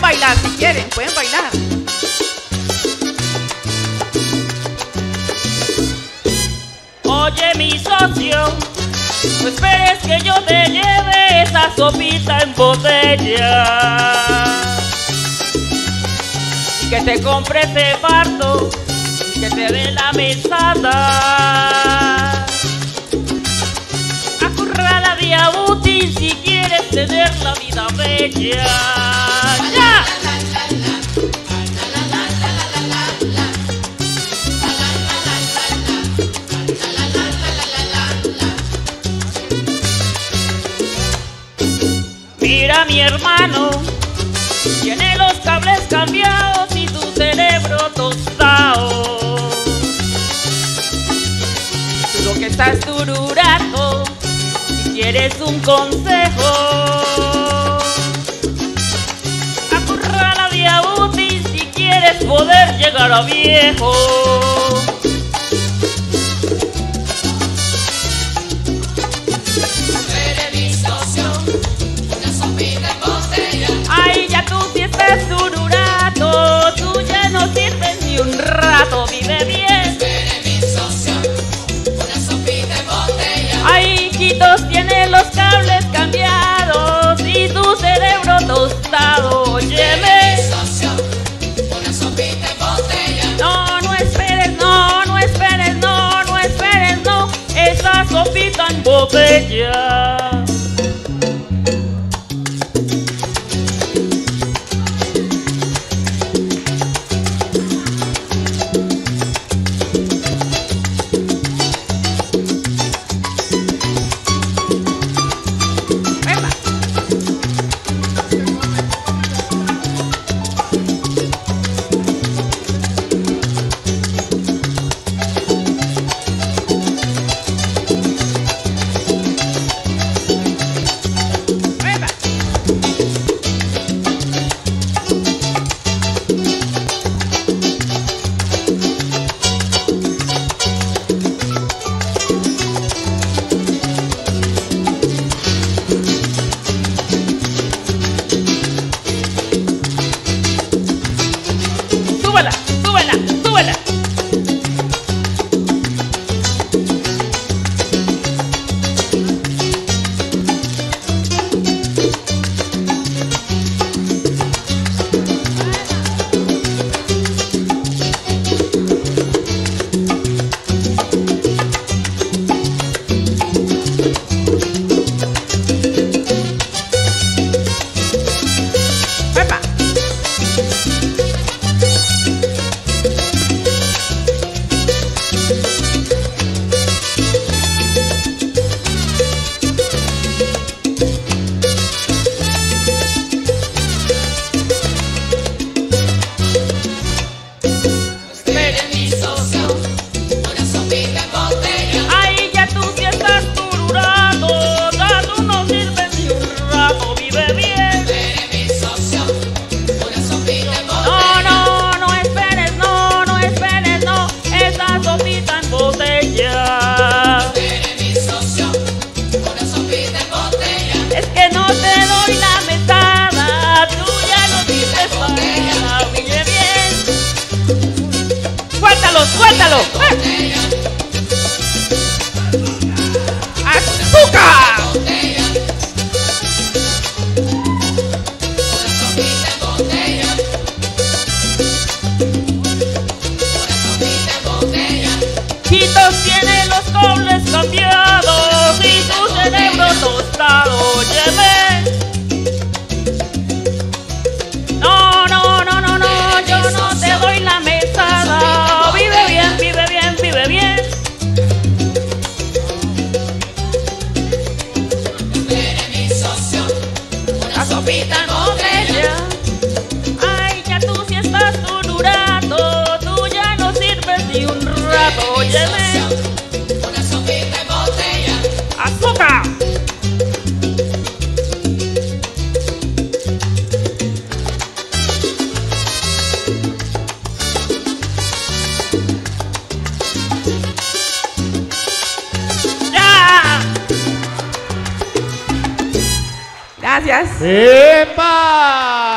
bailar si quieren, pueden bailar. Oye mi socio, no esperes que yo te lleve esa sopita en botella. Y que te compre ese parto y que te dé la mesada. Acurrala útil si quieres tener la vida bella. Mira mi hermano, tiene los cables cambiados y tu cerebro tostado. Tú lo que estás dururato, si quieres un consejo, acurrala día útil si quieres poder llegar a viejo. En botella. Sopita en botella. Ay, ya tú si estás dururato, tú ya no sirves ni un rato, óyeme. Gracias. ¡Epa!